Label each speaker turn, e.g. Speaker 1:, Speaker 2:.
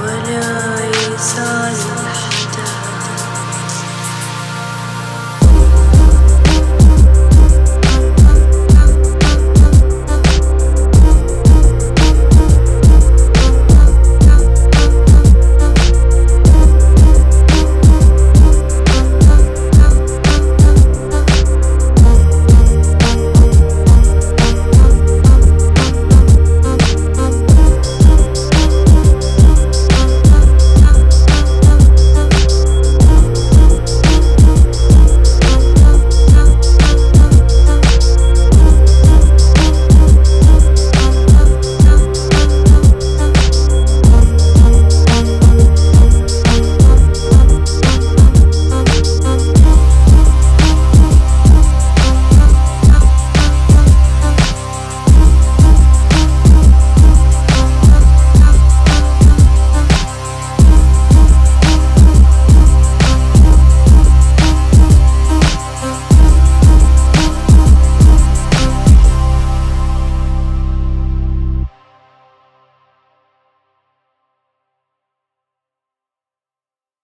Speaker 1: would you?